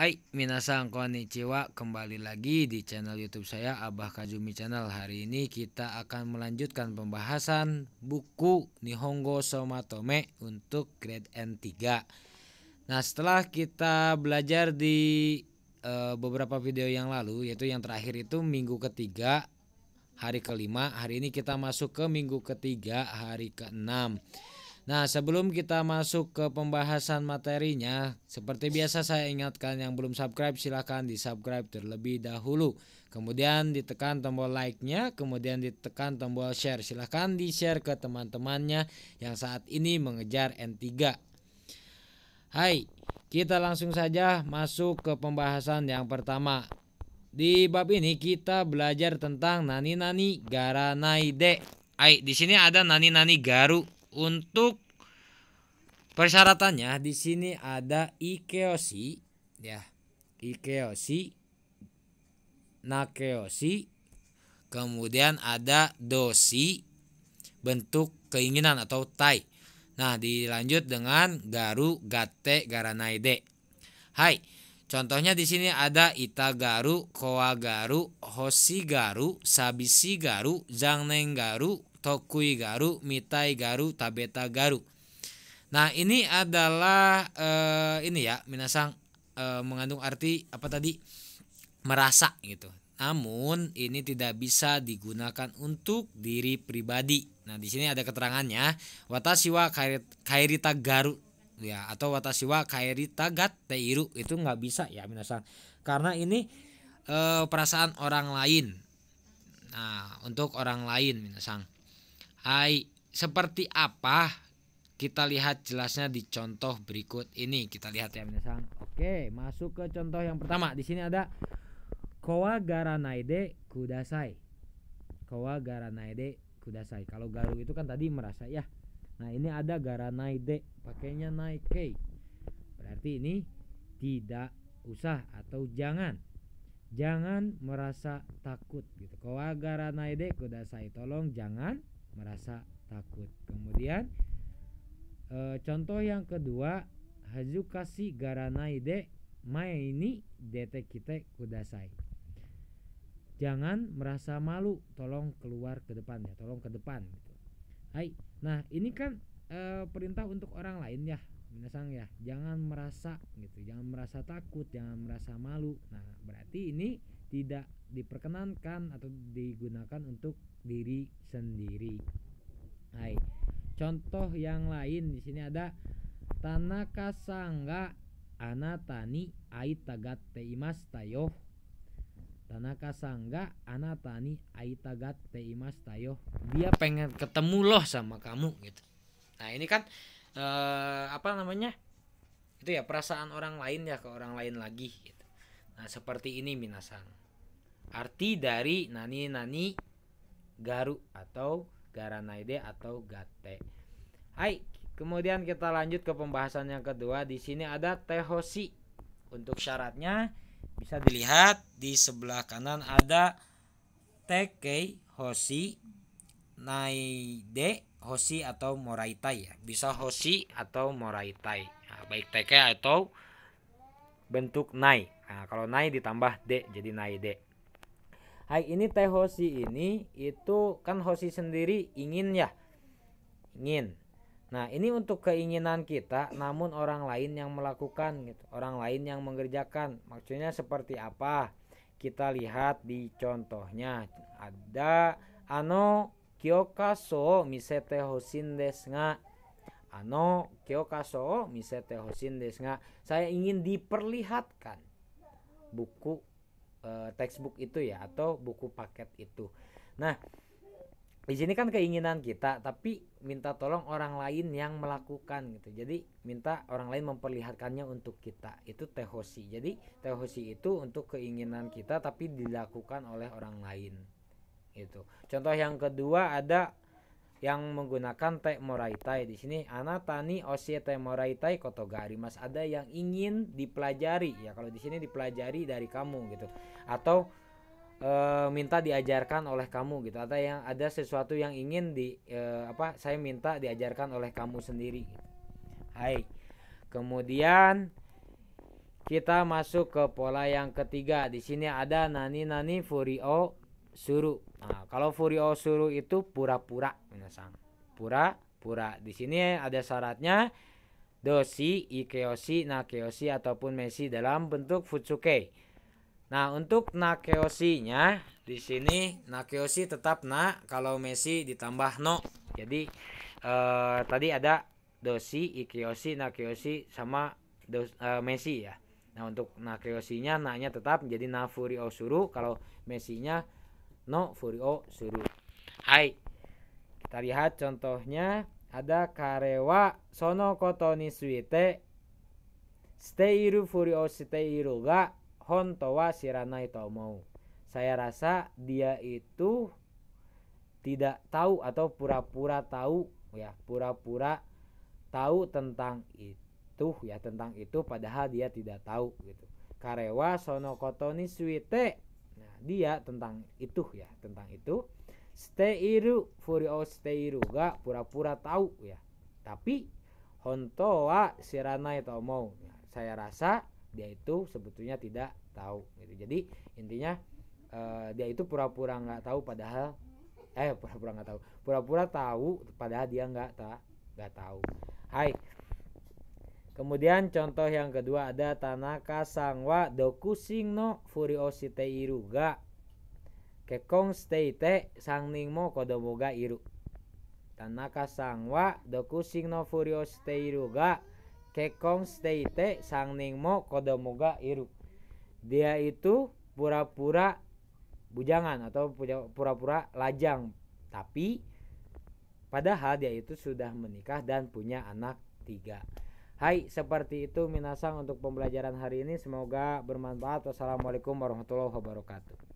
Hai, minasang konnichiwa. Kembali lagi di channel YouTube saya Abah Kazumi Channel. Hari ini kita akan melanjutkan pembahasan buku Nihongo Somatome untuk grade N3. Nah, setelah kita belajar di uh, beberapa video yang lalu yaitu yang terakhir itu minggu ketiga hari kelima, hari ini kita masuk ke minggu ketiga hari keenam. Nah, sebelum kita masuk ke pembahasan materinya, seperti biasa saya ingatkan yang belum subscribe silahkan di subscribe terlebih dahulu. Kemudian ditekan tombol like-nya, kemudian ditekan tombol share. Silahkan di-share ke teman-temannya yang saat ini mengejar N3. Hai, kita langsung saja masuk ke pembahasan yang pertama. Di bab ini kita belajar tentang nani-nani garanaide. Hai, di sini ada nani-nani garu untuk persyaratannya di sini ada ikeoshi ya. Ikeoshi nakeoshi kemudian ada dosi bentuk keinginan atau tai. Nah dilanjut dengan garu gate garanaide. Hai contohnya di sini ada itagaru koagaru hoshigaru sabishigaru zangnengaru Tokui Garu, Mitai Garu, Tabeta Garu. Nah, ini adalah uh, ini ya, minasang uh, mengandung arti apa tadi? merasa gitu. Namun ini tidak bisa digunakan untuk diri pribadi. Nah, di sini ada keterangannya, watashi wa kairita garu ya atau watashi wa kairita teiru itu nggak bisa ya minasang. Karena ini e, perasaan orang lain. Nah, untuk orang lain minasang. Hai, seperti apa? Kita lihat jelasnya di contoh berikut ini. Kita lihat ya minasang. Oke, masuk ke contoh yang pertama. Di sini ada kowa garanaide kudasai. Kowa garanaide kudasai. Kalau garu itu kan tadi merasa ya. Nah, ini ada garanaide pakainya naike. Berarti ini tidak usah atau jangan jangan merasa takut gitu. Kowa garanaide kudasai. Tolong jangan merasa takut. Kemudian e, contoh yang kedua hazukasi garanaide maini dete kita kudasai. Jangan merasa malu, tolong keluar ke depan ya, tolong ke depan gitu. Hai. Nah, ini kan e, perintah untuk orang lain ya. Minasang ya, jangan merasa gitu, jangan merasa takut, jangan merasa malu. Nah, berarti ini tidak diperkenankan atau digunakan untuk diri sendiri. Hai. Contoh yang lain di sini ada Tanaka sangga anatani aitagatte imasta yo. Tanaka sangga anatani aitagatte imasta yo. Dia pengen ketemu loh sama kamu gitu. Nah, ini kan eh, apa namanya? Itu ya perasaan orang lain ya ke orang lain lagi gitu. Nah, seperti ini minasang. Arti dari nani nani garu atau garanaide atau gate. Hai, kemudian kita lanjut ke pembahasan yang kedua. Di sini ada tehoshi. Untuk syaratnya bisa dilihat di sebelah kanan ada teke hoshi naide hoshi atau moraitai ya. Bisa hoshi atau moraitai. Nah, baik teke atau bentuk nai. Nah, kalau nai ditambah de jadi naide. Hai ini teh hoshi ini itu kan hoshi sendiri ingin ya? Ingin. Nah ini untuk keinginan kita namun orang lain yang melakukan gitu orang lain yang mengerjakan. Maksudnya seperti apa? Kita lihat di contohnya. Ada ano kyokaso misete hosin desu nga ano kyokaso misete hosin desu nga saya ingin diperlihatkan. Buku uh, textbook itu ya atau buku paket itu. Nah, di sini kan keinginan kita tapi minta tolong orang lain yang melakukan gitu. Jadi minta orang lain memperlihatkannya untuk kita. Itu tehosi. Jadi tehosi itu untuk keinginan kita tapi dilakukan oleh orang lain. Itu. Contoh yang kedua ada yang menggunakan te moraitai di sini anatani osie te moraitai kotogari mas. Ada yang ingin dipelajari. Ya kalau di sini dipelajari dari kamu gitu. Atau e, minta diajarkan oleh kamu gitu. Atau yang ada sesuatu yang ingin di e, apa saya minta diajarkan oleh kamu sendiri. Hai. Kemudian kita masuk ke pola yang ketiga. Di sini ada nani nani furio suru. Nah, kalau furio suru itu pura-pura, minasang. Pura-pura. Di sini ada syaratnya dosi, ikeoshi, nakeoshi ataupun mesi dalam bentuk futsuke. Nah, untuk nakeoshi-nya di sini nakeoshi tetap na, kalau mesi ditambah no. Jadi eh, tadi ada dosi, ikeoshi, nakeoshi sama dos, eh, mesi ya. Nah, untuk nakeoshi-nya na-nya tetap menjadi na furio suru, kalau mesinya no furio suru. Hai. Kita lihat contohnya ada karewa sono koto ni suite steiru furi o steiru ga honto wa shiranai to mau. Saya rasa dia itu tidak tahu atau pura-pura tahu ya, pura-pura tahu tentang itu ya, tentang itu padahal dia tidak tahu gitu. Karewa sono koto ni suite. Dia tentang itu ya, tentang itu. Steiru furio steiru ga pura-pura tahu ya. Tapi honto wa siranai mau ya, saya rasa dia itu sebetulnya tidak tahu gitu. Jadi intinya uh, dia itu pura-pura nggak tahu padahal eh pura-pura nggak tahu pura-pura tahu padahal dia nggak tak nggak tahu hai Kemudian contoh yang kedua ada Tanaka Sangwa Dokusing no Furio Shiteiru ga Kekong steite sangning mo kodomo ga iru. Tanaka sangwa dokusing no furio steiru ga kekong steite sangning mo kodomo ga iru. Dia itu pura-pura bujangan atau pura-pura lajang. Tapi padahal dia itu sudah menikah dan punya anak tiga. Hai, seperti itu minasang untuk pembelajaran hari ini. Semoga bermanfaat. Wassalamualaikum warahmatullahi wabarakatuh.